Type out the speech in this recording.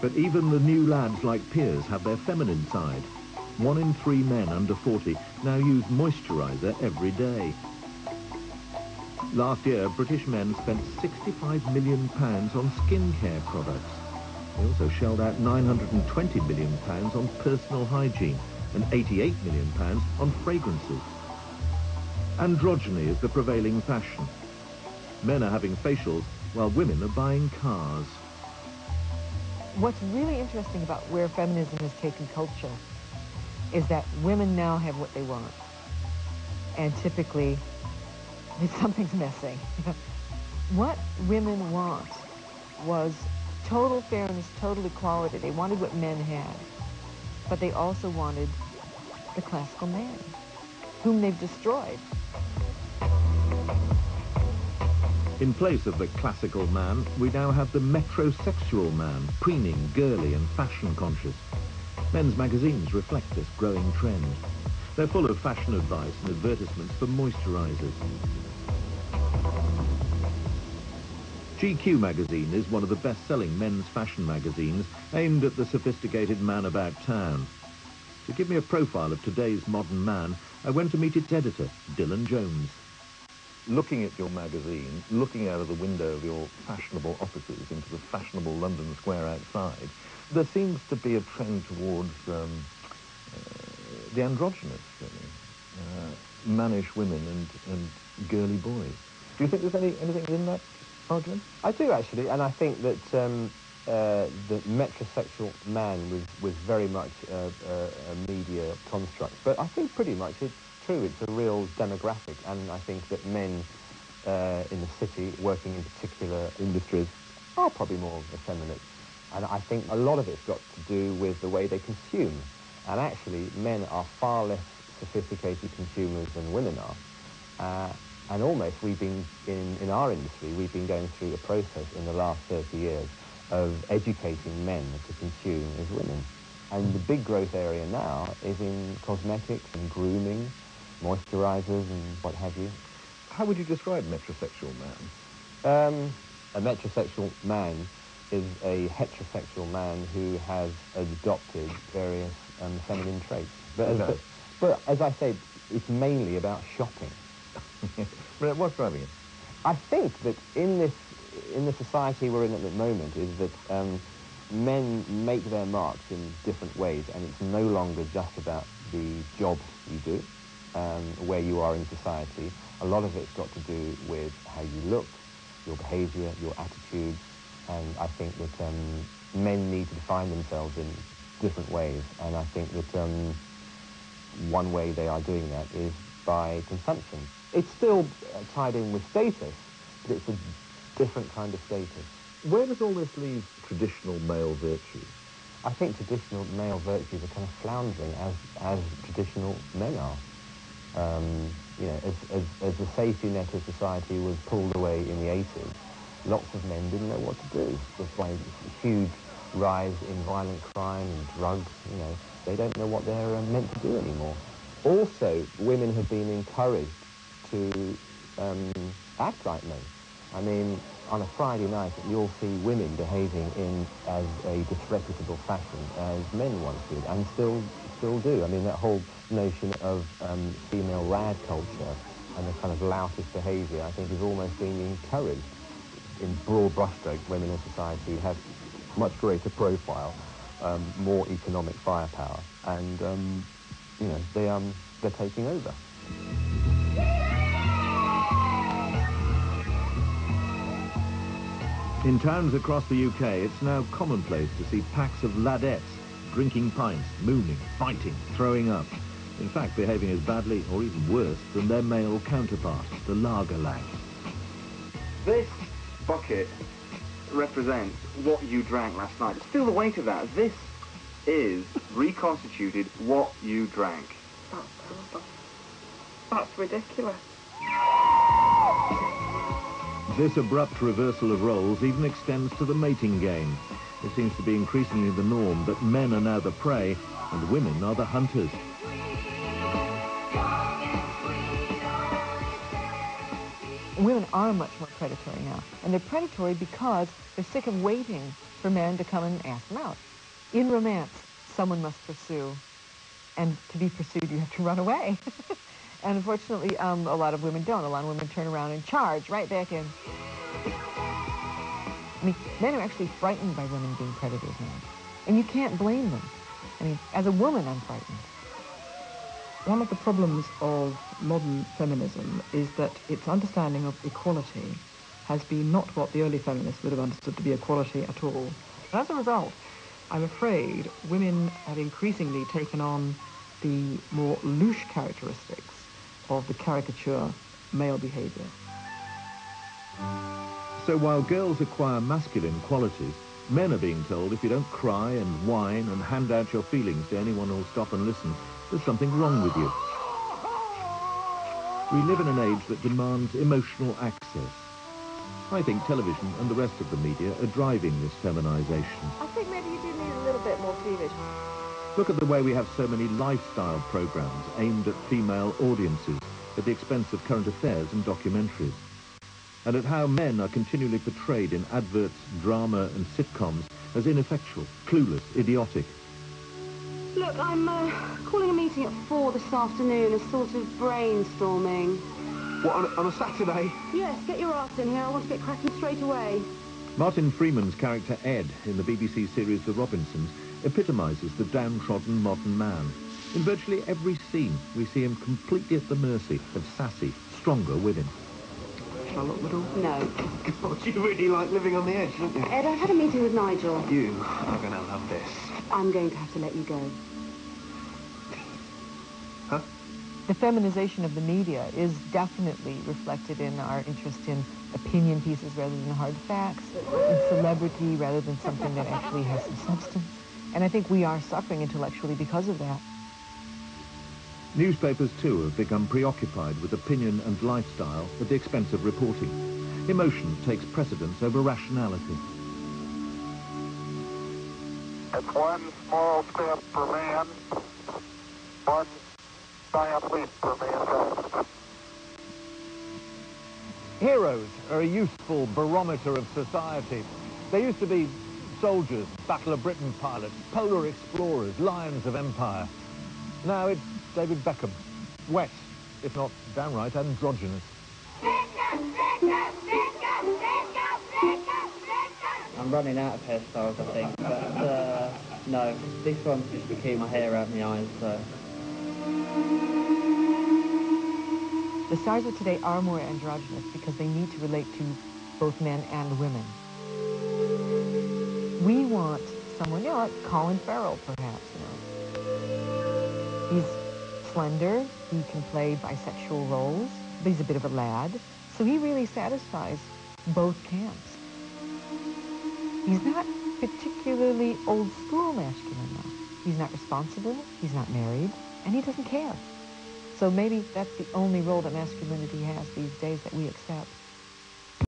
But even the new lads like Piers have their feminine side. One in three men under 40 now use moisturiser every day. Last year, British men spent £65 million on skincare products. They also shelled out £920 million on personal hygiene and £88 million on fragrances. Androgyny is the prevailing fashion. Men are having facials while women are buying cars. What's really interesting about where feminism has taken culture is that women now have what they want. And typically, something's missing. what women want was total fairness, total equality. They wanted what men had. But they also wanted the classical man, whom they've destroyed. In place of the classical man, we now have the metrosexual man, preening, girly and fashion conscious. Men's magazines reflect this growing trend. They're full of fashion advice and advertisements for moisturisers. GQ magazine is one of the best-selling men's fashion magazines aimed at the sophisticated man about town. To give me a profile of today's modern man, I went to meet its editor, Dylan Jones looking at your magazine, looking out of the window of your fashionable offices into the fashionable London square outside, there seems to be a trend towards um, uh, the androgynous, really. Uh, mannish women and, and girly boys. Do you think there's any, anything in that argument? I do, actually, and I think that um, uh, the metrosexual man was, was very much a, a, a media construct, but I think pretty much it's true, it's a real demographic, and I think that men uh, in the city working in particular industries are probably more effeminate. And I think a lot of it's got to do with the way they consume. And actually, men are far less sophisticated consumers than women are. Uh, and almost we've been, in, in our industry, we've been going through a process in the last 30 years of educating men to consume as women. And the big growth area now is in cosmetics and grooming moisturizers and what have you. How would you describe metrosexual man? Um, a metrosexual man is a heterosexual man who has adopted various um, feminine traits. But as, but, but as I say, it's mainly about shopping. but What's driving it? I think that in this in the society we're in at the moment is that um, men make their marks in different ways, and it's no longer just about the job you do um, where you are in society. A lot of it's got to do with how you look, your behaviour, your attitudes, and I think that um, men need to define themselves in different ways, and I think that um, one way they are doing that is by consumption. It's still uh, tied in with status, but it's a different kind of status. Where does all this leave traditional male virtues? I think traditional male virtues are kind of floundering as, as traditional men are. Um, you know, as, as, as the safety net of society was pulled away in the 80s, lots of men didn't know what to do. That's why huge rise in violent crime and drugs, you know, they don't know what they're uh, meant to do anymore. Also, women have been encouraged to um, act like men. I mean, on a Friday night, you'll see women behaving in as a disreputable fashion as men once did, and still still do. I mean, that whole notion of um, female rad culture and the kind of loutish behaviour, I think, is almost being encouraged. In broad brushstrokes, women in society have much greater profile, um, more economic firepower, and, um, you know, they, um, they're taking over. In towns across the UK, it's now commonplace to see packs of ladettes drinking pints, mooning, fighting, throwing up. In fact, behaving as badly, or even worse, than their male counterparts, the lager lags. This bucket represents what you drank last night. Just feel the weight of that. This is reconstituted what you drank. That's, that's ridiculous. This abrupt reversal of roles even extends to the mating game. It seems to be increasingly the norm that men are now the prey and women are the hunters. Women are much more predatory now. And they're predatory because they're sick of waiting for men to come and ask them out. In romance, someone must pursue. And to be pursued, you have to run away. and unfortunately, um, a lot of women don't. A lot of women turn around and charge right back in. I mean, men are actually frightened by women being predators now. And you can't blame them. I mean, as a woman, I'm frightened. One of the problems of modern feminism is that its understanding of equality has been not what the early feminists would have understood to be equality at all. As a result, I'm afraid women have increasingly taken on the more louche characteristics of the caricature male behavior. So while girls acquire masculine qualities, men are being told if you don't cry and whine and hand out your feelings to anyone who'll stop and listen, there's something wrong with you. We live in an age that demands emotional access. I think television and the rest of the media are driving this feminization. I think maybe you do need a little bit more cleavage. Look at the way we have so many lifestyle programs aimed at female audiences at the expense of current affairs and documentaries. And at how men are continually portrayed in adverts, drama and sitcoms as ineffectual, clueless, idiotic. Look, I'm uh, calling a meeting at four this afternoon, a sort of brainstorming. What, on, on a Saturday? Yes, get your ass in here. I want to get cracking straight away. Martin Freeman's character Ed in the BBC series The Robinsons epitomizes the downtrodden modern man. In virtually every scene, we see him completely at the mercy of sassy, stronger women. Shall I lock the door? No. God, you really like living on the edge, don't you? Ed, I've had a meeting with Nigel. You are going to love this. I'm going to have to let you go. Huh? The feminization of the media is definitely reflected in our interest in opinion pieces rather than hard facts, in celebrity rather than something that actually has some substance. And I think we are suffering intellectually because of that. Newspapers, too, have become preoccupied with opinion and lifestyle at the expense of reporting. Emotion takes precedence over rationality. It's one small step for man, one giant leap for mankind. Heroes are a useful barometer of society. They used to be soldiers, Battle of Britain pilots, polar explorers, lions of empire. Now it's David Beckham. Wet, if not downright androgynous. I'm running out of hairstyles, I think, but uh, no, this one's just to keep my hair out of my eyes, so. The stars of today are more androgynous because they need to relate to both men and women. We want someone, you know, like Colin Farrell, perhaps, you know. He's slender, he can play bisexual roles, but he's a bit of a lad, so he really satisfies both camps. He's not particularly old school masculine though. He's not responsible, he's not married, and he doesn't care. So maybe that's the only role that masculinity has these days that we accept.